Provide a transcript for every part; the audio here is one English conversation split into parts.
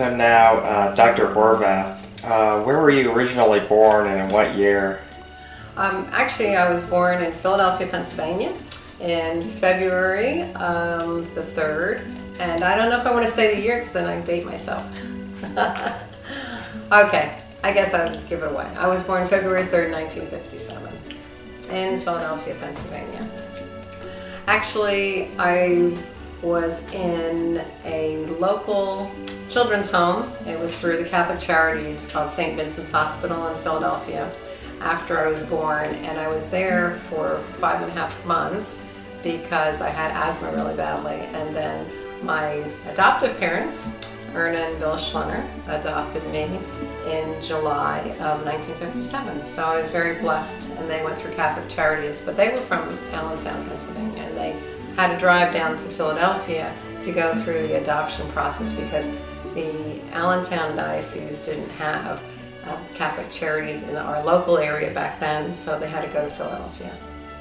So now, uh, Dr. Horvath, uh, where were you originally born and in what year? Um, actually, I was born in Philadelphia, Pennsylvania in February um, the 3rd. And I don't know if I want to say the year because then I date myself. okay, I guess I'll give it away. I was born February 3rd, 1957 in Philadelphia, Pennsylvania. Actually, I was in a local children's home. It was through the Catholic Charities called St. Vincent's Hospital in Philadelphia after I was born and I was there for five and a half months because I had asthma really badly and then my adoptive parents, Erna and Bill Schlenner, adopted me in July of 1957. So I was very blessed and they went through Catholic Charities, but they were from Allentown, Pennsylvania and they had to drive down to Philadelphia to go through the adoption process because the Allentown Diocese didn't have um, Catholic Charities in our local area back then, so they had to go to Philadelphia.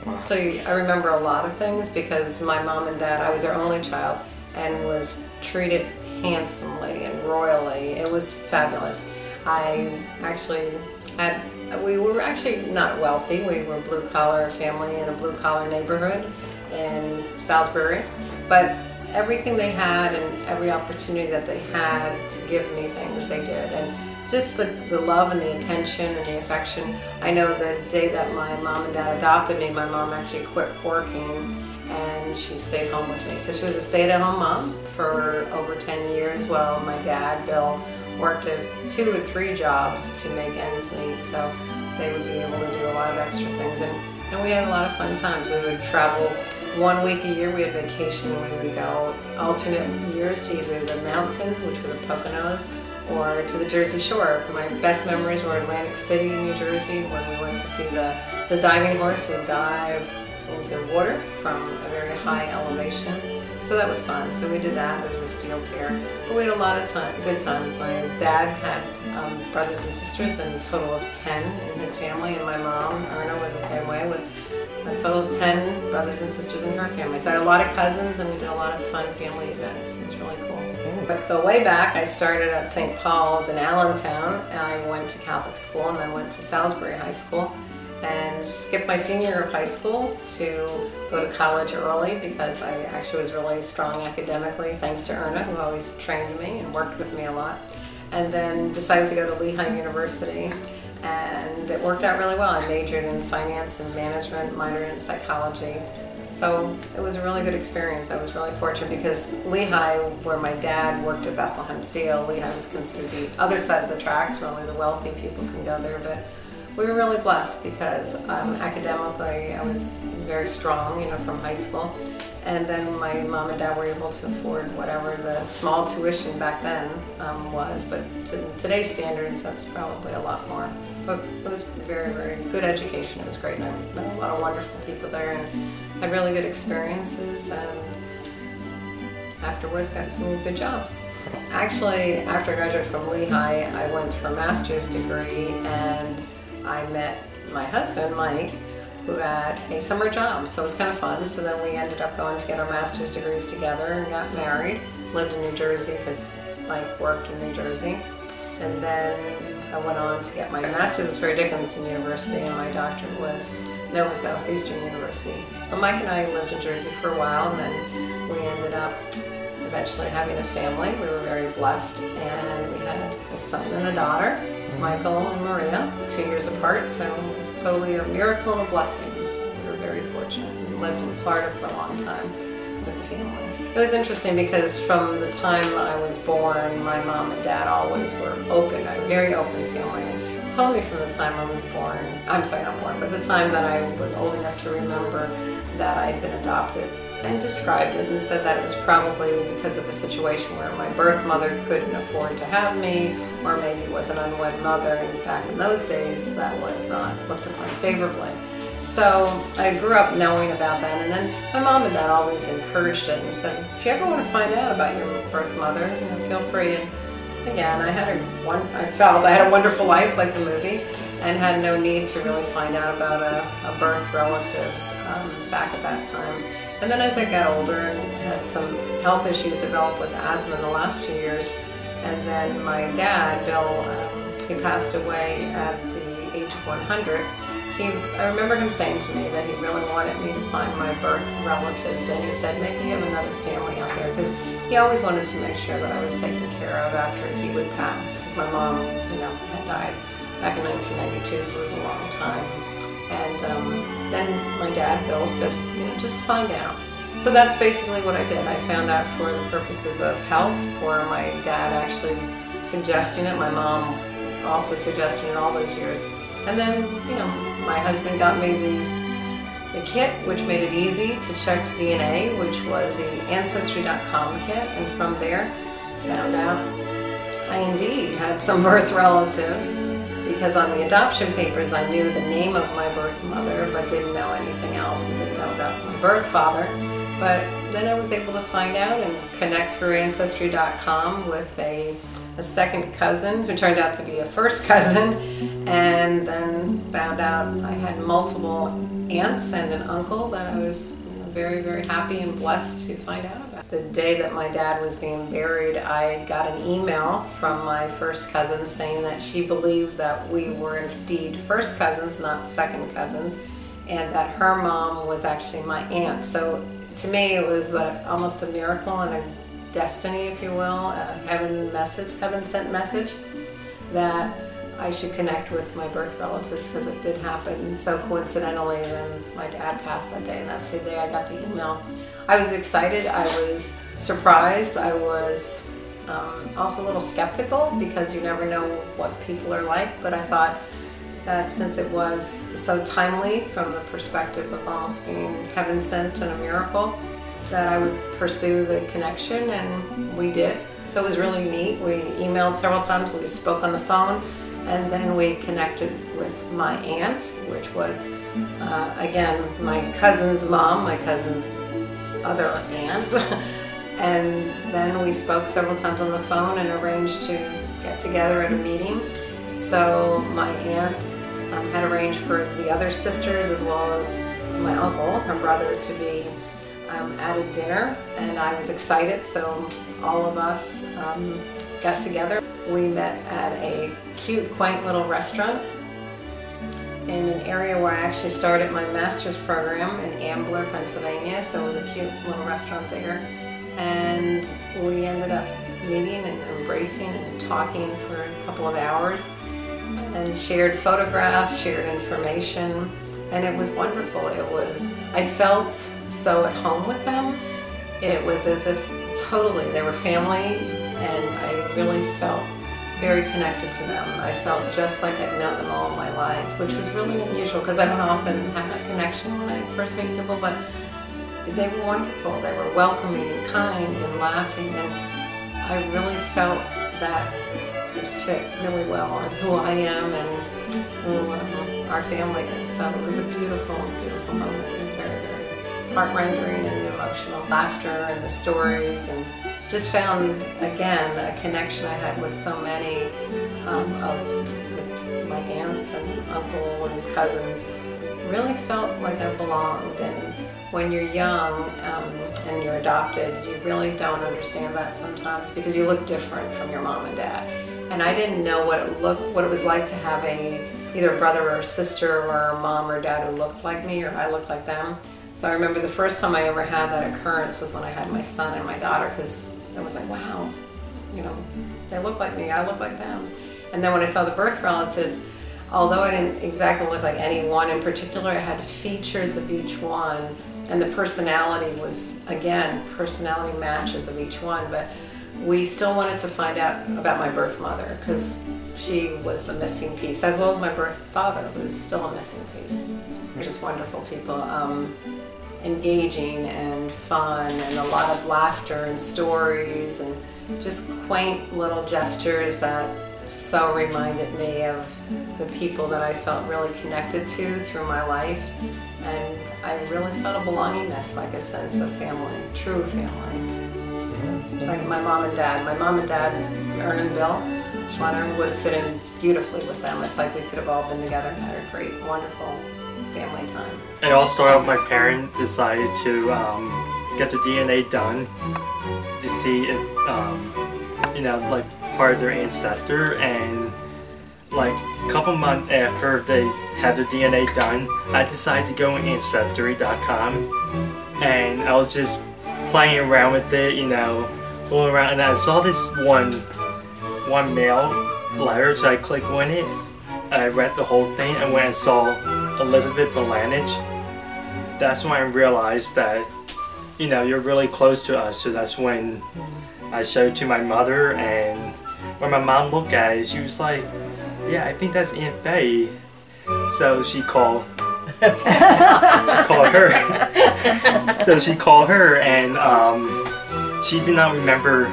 Wow. So I remember a lot of things because my mom and dad, I was their only child, and was treated handsomely and royally. It was fabulous. I actually had, we were actually not wealthy. We were blue collar family in a blue collar neighborhood in Salisbury, but everything they had and every opportunity that they had to give me things they did. And just the, the love and the attention and the affection. I know the day that my mom and dad adopted me, my mom actually quit working and she stayed home with me. So she was a stay-at-home mom for over 10 years while my dad, Bill, worked at two or three jobs to make ends meet. So they would be able to do a lot of extra things. And, and we had a lot of fun times. We would travel one week a year. We had vacation. We would go alternate years to either the mountains, which were the Poconos, or to the Jersey Shore. My best memories were Atlantic City, in New Jersey, when we went to see the, the diving horse would dive into water from a very high elevation. So that was fun. So we did that. There was a steel pier. But we had a lot of time, good times. My dad had um, brothers and sisters, and a total of 10 in his family, and my mom, Erna, was the same way with a total of 10 brothers and sisters in her family. So I had a lot of cousins, and we did a lot of fun family events. It was really cool. Mm. But the way back, I started at St. Paul's in Allentown. I went to Catholic school and then went to Salisbury High School and skipped my senior year of high school to go to college early because I actually was really strong academically thanks to Erna who always trained me and worked with me a lot. And then decided to go to Lehigh University and it worked out really well. I majored in finance and management, minored in psychology, so it was a really good experience. I was really fortunate because Lehigh, where my dad worked at Bethlehem Steel, Lehigh was considered the other side of the tracks where only the wealthy people can go there. But we were really blessed because um, academically I was very strong, you know, from high school. And then my mom and dad were able to afford whatever the small tuition back then um, was. But to today's standards, that's probably a lot more. But it was very, very good education. It was great. And I met a lot of wonderful people there and had really good experiences. And afterwards, got some good jobs. Actually, after I graduated from Lehigh, I went for a master's degree and I met my husband, Mike, who had a summer job. So it was kind of fun. So then we ended up going to get our master's degrees together and got married. Lived in New Jersey because Mike worked in New Jersey. And then I went on to get my master's at Fairleigh Dickinson University and my doctorate was Nova Southeastern University. But Mike and I lived in Jersey for a while and then we ended up eventually having a family. We were very blessed and we had a son and a daughter, Michael and Maria, two years apart, so it was totally a miracle and a blessing. We were very fortunate. We lived in Florida for a long time with the family. It was interesting because from the time I was born, my mom and dad always were open, a very open family. And told me from the time I was born, I'm sorry, not born, but the time that I was old enough to remember that I had been adopted and described it and said that it was probably because of a situation where my birth mother couldn't afford to have me or maybe was an unwed mother and back in those days that was not looked upon favorably. So I grew up knowing about that, and then my mom and dad always encouraged it and said, if you ever want to find out about your birth mother, you know, feel free. And again, I had a one, I felt I had a wonderful life, like the movie, and had no need to really find out about a, a birth relatives um, back at that time. And then as I got older and had some health issues developed with asthma in the last few years, And then my dad, Bill, um, he passed away at the age of 100. He, I remember him saying to me that he really wanted me to find my birth relatives, and he said maybe you have another family out there because he always wanted to make sure that I was taken care of after he would pass because my mom, you know, had died back in 1992, so it was a long time. And um, then my dad, Bill, said, you know, just find out. So that's basically what I did. I found out for the purposes of health, for my dad actually suggesting it, my mom also suggesting it all those years. And then, you know, my husband got me these the kit, which made it easy to check DNA, which was the Ancestry.com kit, and from there, found out I indeed had some birth relatives because on the adoption papers I knew the name of my birth mother but didn't know anything else and didn't know about my birth father. But then I was able to find out and connect through Ancestry.com with a, a second cousin who turned out to be a first cousin and then found out I had multiple aunts and an uncle that I was very, very happy and blessed to find out about. The day that my dad was being buried, I got an email from my first cousin saying that she believed that we were indeed first cousins, not second cousins, and that her mom was actually my aunt. So to me, it was uh, almost a miracle and a destiny, if you will, a heaven message, heaven sent message that I should connect with my birth relatives because it did happen so coincidentally. Then my dad passed that day, and that's the day I got the email. I was excited. I was surprised. I was um, also a little skeptical because you never know what people are like. But I thought that since it was so timely from the perspective of almost being heaven sent and a miracle, that I would pursue the connection, and we did. So it was really neat. We emailed several times. We spoke on the phone and then we connected with my aunt, which was, uh, again, my cousin's mom, my cousin's other aunt. and then we spoke several times on the phone and arranged to get together at a meeting. So my aunt um, had arranged for the other sisters as well as my uncle, her brother, to be um, at a dinner, and I was excited. So all of us um, got together. We met at a cute, quaint little restaurant in an area where I actually started my master's program in Ambler, Pennsylvania. So it was a cute little restaurant there. And we ended up meeting and embracing and talking for a couple of hours and shared photographs, shared information, and it was wonderful. It was, I felt so at home with them. It was as if totally they were family and I really felt very connected to them. I felt just like I'd known them all my life, which was really unusual because I don't often have that connection when I first meet people, but they were wonderful. They were welcoming and kind and laughing, and I really felt that fit really well on who I am and who um, our family is. So it was a beautiful, beautiful moment. It was very, very heart-rending and emotional. Laughter and the stories and just found again a connection I had with so many um, of my aunts and uncle and cousins. Really felt like I belonged, and when you're young um, and you're adopted, you really don't understand that sometimes because you look different from your mom and dad. And I didn't know what it looked, what it was like to have a either brother or sister or a mom or dad who looked like me or I looked like them. So I remember the first time I ever had that occurrence was when I had my son and my daughter because I was like, wow, you know, they look like me, I look like them. And then when I saw the birth relatives, although I didn't exactly look like any one in particular, I had features of each one. And the personality was, again, personality matches of each one. But we still wanted to find out about my birth mother because she was the missing piece, as well as my birth father, who's still a missing piece. Just wonderful people. Um, engaging and fun and a lot of laughter and stories and just quaint little gestures that so reminded me of the people that I felt really connected to through my life and I really felt a belongingness, like a sense of family, true family. Like my mom and dad. My mom and dad, Ern and Bill Schlenner, would have fit in beautifully with them. It's like we could have all been together and had a great, wonderful family time. It all started my parents decided to um, get the DNA done to see if, um, you know, like part of their ancestor, and like a couple months after they had their DNA done, I decided to go on Ancestry.com, and I was just playing around with it, you know, going around, and I saw this one one mail letter, so I clicked on it. I read the whole thing, and when I saw Elizabeth Belanich, that's when I realized that, you know, you're really close to us. So that's when I showed to my mother, and when my mom looked at it, she was like, "Yeah, I think that's Aunt Betty. So she called. she called her. so she called her, and um, she did not remember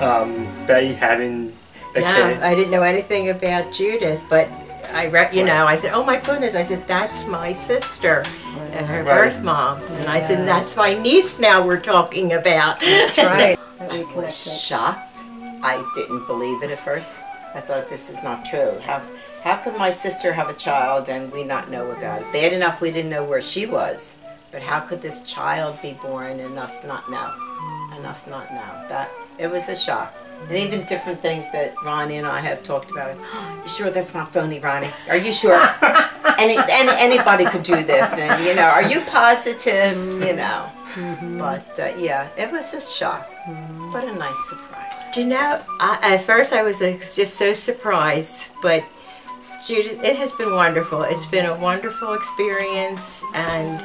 um, Faye having a No, kid. I didn't know anything about Judith, but I, re- you know, I said, "Oh my goodness!" I said, "That's my sister, and her Right. birth mom." And I said, "That's my niece." Now we're talking about. That's right. I was shocked. I didn't believe it at first. I thought this is not true. How how could my sister have a child and we not know about it? Bad enough we didn't know where she was, but how could this child be born and us not know? And us not know. That it was a shock. And even different things that Ronnie and I have talked about. you sure that's not phony, Ronnie? Are you sure? any, any anybody could do this, and you know, are you positive? You know. But uh, yeah, it was a shock, but a nice surprise. Do you know? I, at first, I was uh, just so surprised, but Judith, it has been wonderful. It's been a wonderful experience, and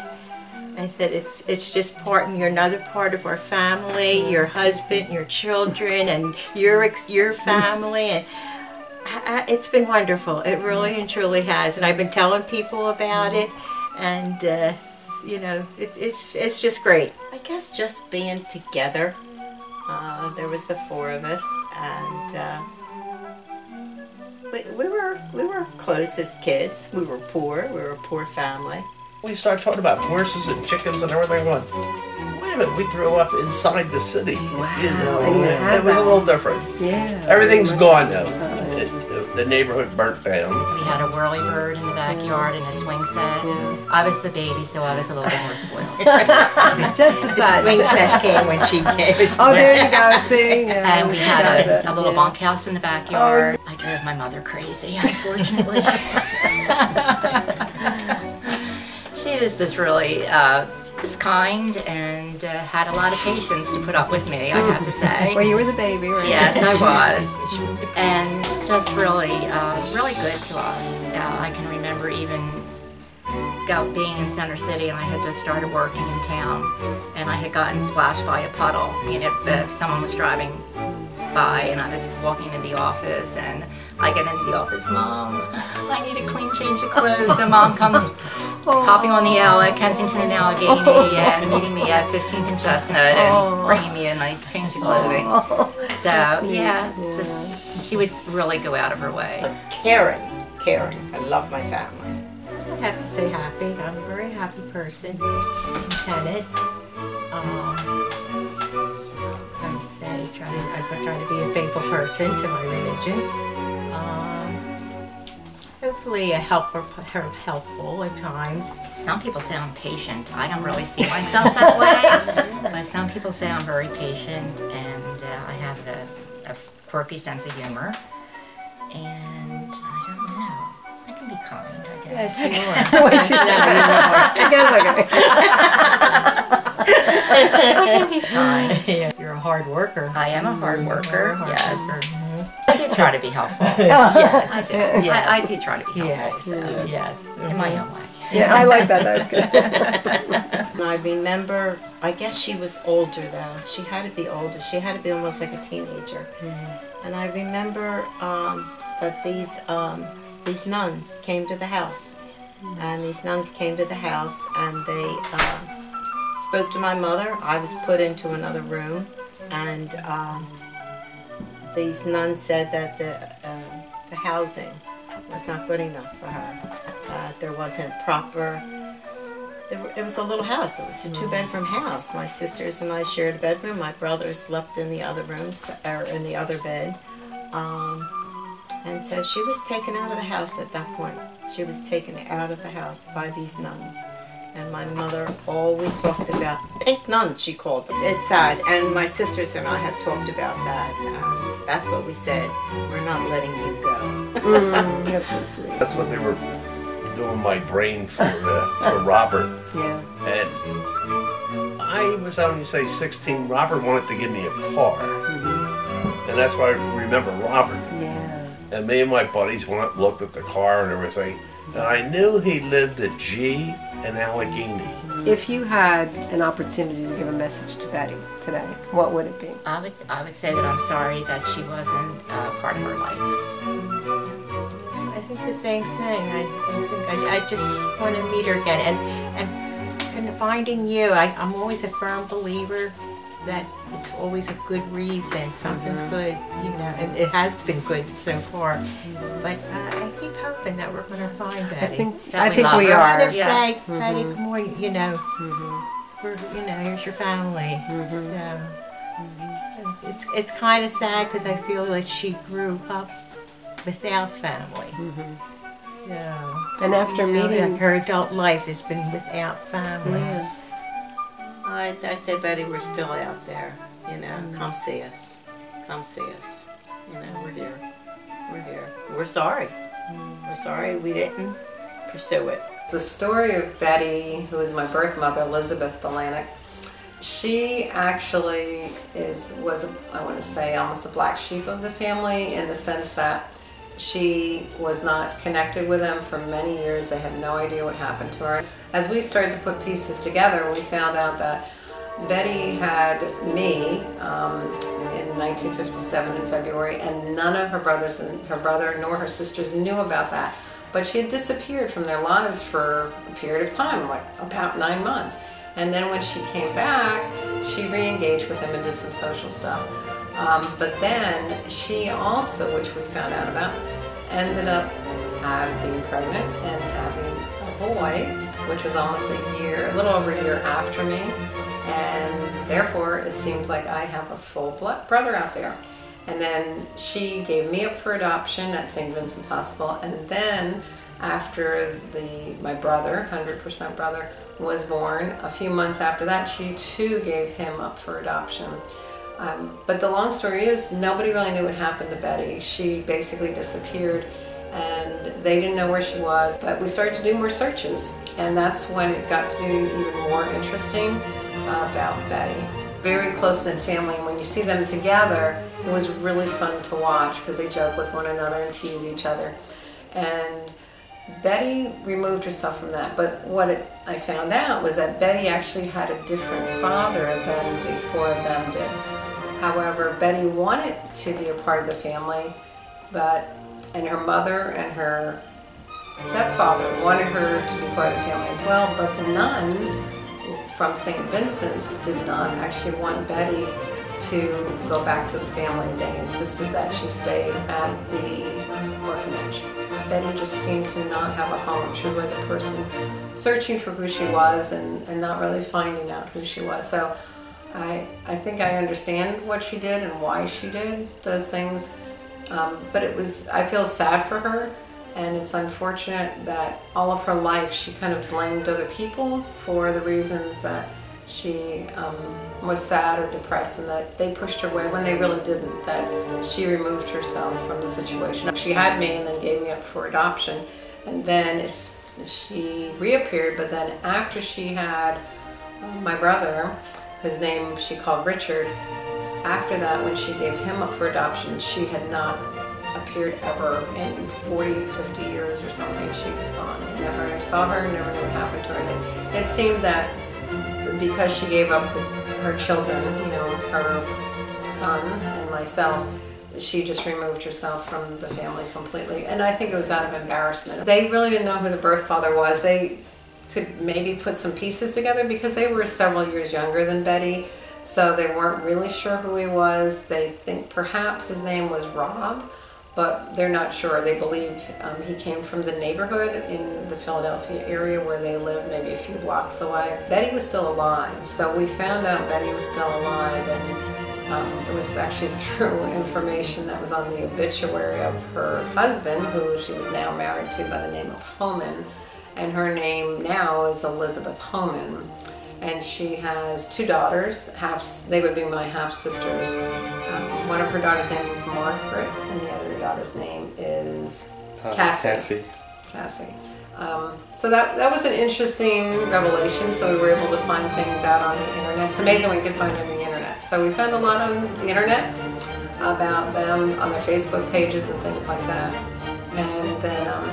I said it's it's just part, and you're another part of our family. Your husband, your children, and your your family, and I, I, it's been wonderful. It really and truly has, and I've been telling people about it, and uh, you know, it, it's it's just great. I guess just being together. Uh, there was the four of us, and uh, we, we were we were close as kids. We were poor. We were a poor family. We start talking about horses and chickens and everything. Going, wait a minute, we grew up inside the city. You know, I didn't it, have it was a little different. Yeah. Everything's gone now. The, the, the neighborhood burnt down. We had a whirly bird in the backyard and a swing set. I was the baby, so I was a little bit more spoiled. Just a touch. Swing set came when she came. Oh, there you go. See, yeah. And we had a, a little Yeah. bunkhouse in the backyard. Oh. I drove my mother crazy, unfortunately. She was just really uh, just kind and uh, had a lot of patience to put up with me, I have to say. Well, you were the baby, right? Yes, I was. And just really, uh, really good to us. Uh, I can remember even being in Center City and I had just started working in town and I had gotten splashed by a puddle. You know, if someone was driving by and I was walking in the office and I get into the office, Mom, I need a clean change of clothes. And Mom comes hopping on the L at Kensington and Allegheny and meeting me at 15th and Chestnut and bringing me a nice change of clothing. So yeah, just she would really go out of her way. Caring, caring. I love my family. I have to say happy. I'm a very happy person, contented. Um, I would say try to, I try to be a faithful person to my religion. Um, hopefully a helper, her- helpful at times. Some people say I'm patient. I don't really see myself that way, but some people say I'm very patient, and uh, I have a, a quirky sense of humor. And I don't know. I can be kind, I guess. Yes, you are. What said. She goes like, I can be kind. You're a hard worker. I am a hard worker. Hard Yes, worker. I do try to be helpful. Yes. I, do. I do try to be helpful. Yes. So, Yes. in my own way. yeah, I like that. That was good. I remember, I guess she was older though. She had to be older. She had to be almost like a teenager. And I remember um, that these um, these nuns came to the house, and these nuns came to the house and they uh, spoke to my mother. I was put into another room, and um, these nuns said that the uh, the housing was not good enough for her. Uh, there wasn't proper there it was a little house. It was a two-bedroom house. My sisters and I shared a bedroom. My brother slept in the other rooms or in the other bed. Um, and so she was taken out of the house at that point. She was taken out of the house by these nuns. And my mother always talked about pink nuns, she called them. It's sad. And my sisters and I have talked about that. And that's what we said. We're not letting you go. That's so sweet. That's what they were doing my brain for uh, for Robert. Yeah. And I was, I only say 16. Robert wanted to give me a car, and that's why I remember Robert. Yeah. And me and my buddies went up, looked at the car and everything, and I knew he lived at G and Allegheny. If you had an opportunity to give a message to Betty today, what would it be? I would I would say that I'm sorry that she wasn't uh, part of her life. I think the same thing. I, I think I, I just want to meet her again. And and, and finding you, I, I'm always a firm believer that it's always a good reason. Something's good, you know, and it has been good so far. But uh, I keep that we're going to find Betty. I think That I we think we her. are. I'm going to Yeah. say, Betty, mm-hmm. good morning. You know, mm-hmm. we're, you know, here's your family. Mm-hmm. Yeah. It's it's kind of sad because I feel like she grew up without family. Yeah. And after You know, meeting, like her adult life has been without family. yeah. I'd, I'd say, Betty, we're still out there. You know, come see us. Come see us. You know, we're here. We're here. We're sorry. We're sorry we didn't pursue it. The story of Betty, who is my birth mother, Elizabeth Belanek, she actually is was a, I want to say almost a black sheep of the family in the sense that she was not connected with them for many years. They had no idea what happened to her. As we started to put pieces together, we found out that Betty had me um, 1957 in February, and none of her brothers and her brother nor her sisters knew about that. But she had disappeared from their lives for a period of time, like about nine months. And then when she came back, she re-engaged with him and did some social stuff. Um, but then she also, which we found out about, ended up being pregnant and having a boy, which was almost a year, a little over a year after me. And therefore, it seems like I have a full brother out there. And then she gave me up for adoption at St. Vincent's Hospital. And then after the my brother, 100% brother, was born, a few months after that, she too gave him up for adoption. Um, but the long story is, nobody really knew what happened to Betty. She basically disappeared, and they didn't know where she was. But we started to do more searches, and that's when it got to be even more interesting about Betty. Very close knit family, and when you see them together, it was really fun to watch because they joke with one another and tease each other. And Betty removed herself from that, but what it, I found out was that Betty actually had a different father than the four of them did. However, Betty wanted to be a part of the family, but and her mother and her stepfather wanted her to be part of the family as well, but the nuns from St. Vincent's did not actually want Betty to go back to the family. They insisted that she stay at the orphanage. Betty just seemed to not have a home. She was like a person searching for who she was and, and not really finding out who she was. So I, I think I understand what she did and why she did those things. Um, but it was, I feel sad for her. And it's unfortunate that all of her life she kind of blamed other people for the reasons that she um, was sad or depressed and that they pushed her away when they really didn't, that she removed herself from the situation. She had me and then gave me up for adoption. And then she reappeared, but then after she had um, my brother, his name she called Richard, after that, when she gave him up for adoption, she had not appeared ever in 40, 50 years or something. She was gone. I Never saw her, never knew what happened to her. It seemed that because she gave up the, her children, you know, her son and myself, she just removed herself from the family completely. And I think it was out of embarrassment. They really didn't know who the birth father was. They could maybe put some pieces together because they were several years younger than Betty. So they weren't really sure who he was. They think perhaps his name was Rob, but they're not sure. They believe um, he came from the neighborhood in the Philadelphia area where they lived, maybe a few blocks away. Betty was still alive, so we found out Betty was still alive, and um, it was actually through information that was on the obituary of her husband, who she was now married to by the name of Homan. and her name now is Elizabeth Homan. And she has two daughters, half they would be my half sisters. One of her daughters' names is Margaret, and the other daughter's name is Uh, Cassie. Cassie. Cassie. Um, so that that was an interesting revelation. So we were able to find things out on the internet. It's amazing what you can find on the internet. So we found a lot on the internet about them on their Facebook pages and things like that. And then um,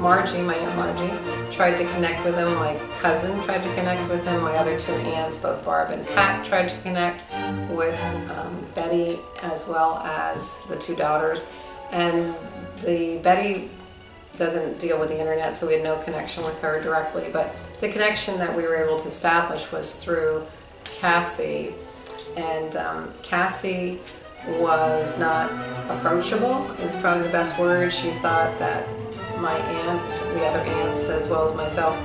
Margie, my aunt Margie, tried to connect with him. My cousin tried to connect with him. My other two aunts, both Barb and Pat, tried to connect with um, Betty as well as the two daughters. And the Betty doesn't deal with the internet, so we had no connection with her directly. But the connection that we were able to establish was through Cassie, and um, Cassie was not approachable. Is probably the best word. She thought that my aunt, the other aunts, as well as myself,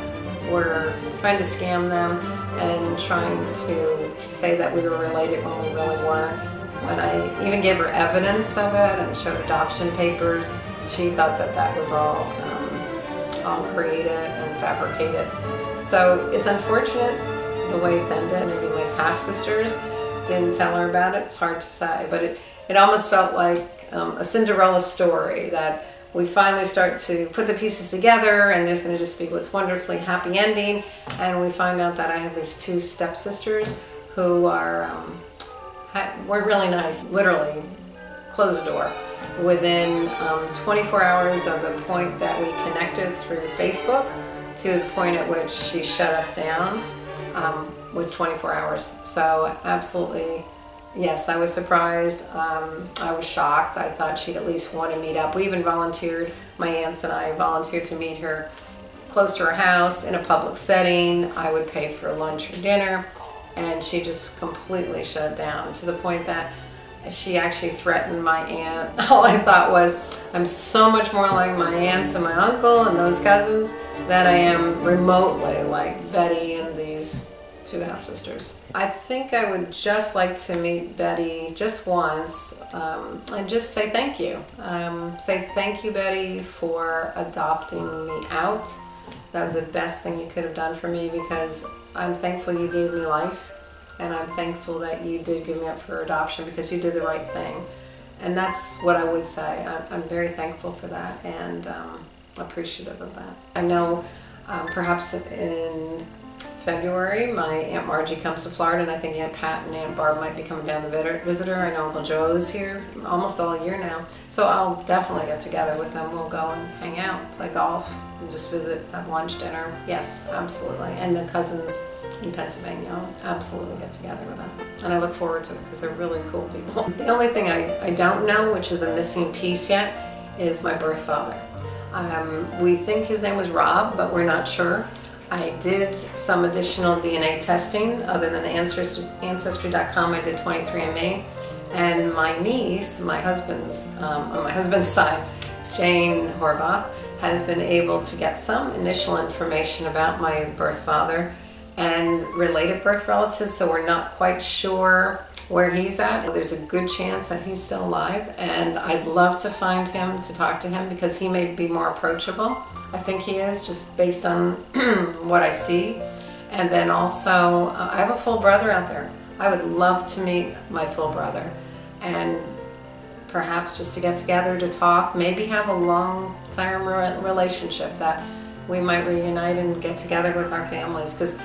were trying to scam them and trying to say that we were related when we really weren't. When I even gave her evidence of it and showed adoption papers, she thought that that was all um, all created and fabricated. So it's unfortunate the way it's ended. Maybe my half sisters didn't tell her about it. It's hard to say, but it, it almost felt like um, a Cinderella story that we finally start to put the pieces together and there's going to just be what's wonderfully happy ending. And we find out that I have these two stepsisters who are um, were really nice. Literally, close the door. Within um, 24 hours of the point that we connected through Facebook to the point at which she shut us down um, was 24 hours. So absolutely, yes, I was surprised. Um, I was shocked. I thought she'd at least want to meet up. We even volunteered, my aunts and I volunteered to meet her close to her house in a public setting. I would pay for lunch or dinner, and she just completely shut down to the point that she actually threatened my aunt. All I thought was, I'm so much more like my aunts and my uncle and those cousins that I am remotely like Betty and two half sisters. I think I would just like to meet Betty just once um, and just say thank you. Um, say thank you, Betty, for adopting me out. That was the best thing you could have done for me because I'm thankful you gave me life and I'm thankful that you did give me up for adoption because you did the right thing. And that's what I would say. I'm, I'm very thankful for that and um, appreciative of that. I know um, perhaps in February, my Aunt Margie comes to Florida, and I think Aunt Pat and Aunt Barb might be coming down to visit her. I know Uncle Joe's here almost all year now. So I'll definitely get together with them. We'll go and hang out, play golf, and just visit, have lunch, dinner. Yes, absolutely. And the cousins in Pennsylvania, I'll absolutely get together with them. And I look forward to it because they're really cool people. The only thing I, I don't know, which is a missing piece yet, is my birth father. Um, we think his name was Rob, but we're not sure. I did some additional DNA testing other than Ancestry.com. I did 23andMe. And my niece, my husband's, um, on my husband's side, Jane Horvath, has been able to get some initial information about my birth father and related birth relatives, so we're not quite sure where he's at. There's a good chance that he's still alive, and I'd love to find him to talk to him because he may be more approachable. I think he is, just based on what I see. And then also, uh, I have a full brother out there. I would love to meet my full brother and perhaps just to get together to talk, maybe have a long term re- relationship that we might reunite and get together with our families because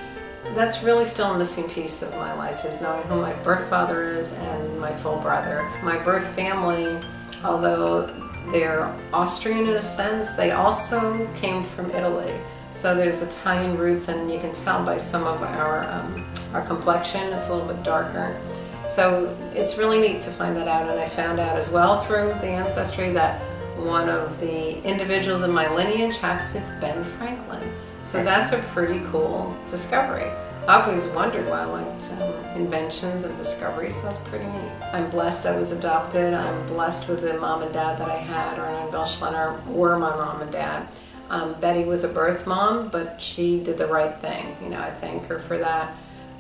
that's really still a missing piece of my life is knowing who my birth father is and my full brother. My birth family, although they're Austrian in a sense, they also came from Italy. So there's Italian roots, and you can tell by some of our um, our complexion, it's a little bit darker. So it's really neat to find that out, and I found out as well through the ancestry that one of the individuals in my lineage happens to be Ben Franklin. So that's a pretty cool discovery. I've always wondered why I liked um, inventions and discoveries, so that's pretty neat. I'm blessed I was adopted. I'm blessed with the mom and dad that I had. Erna and Bill Schlenner were my mom and dad. Um, Betty was a birth mom, but she did the right thing. You know, I thank her for that.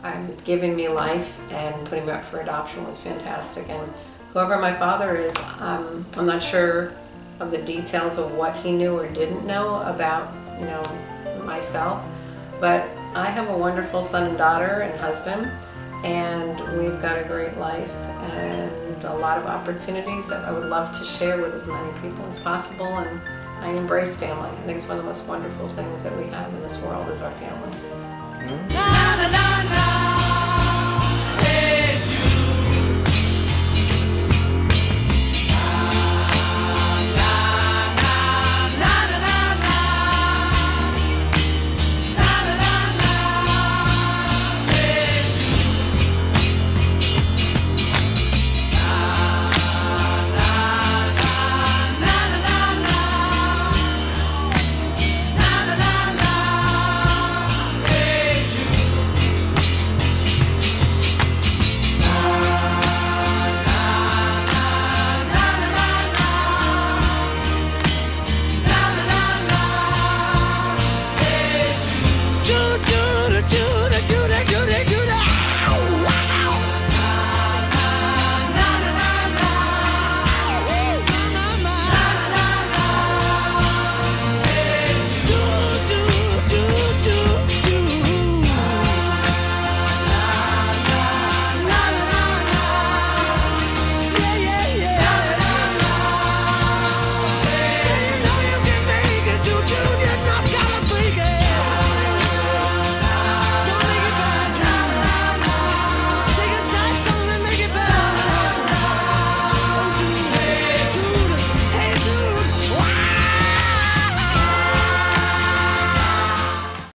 Um, giving me life and putting me up for adoption was fantastic. And whoever my father is, um, I'm not sure of the details of what he knew or didn't know about, you know, myself. But I have a wonderful son and daughter and husband, and we've got a great life and a lot of opportunities that I would love to share with as many people as possible. And I embrace family. I think it's one of the most wonderful things that we have in this world is our family. Na na na na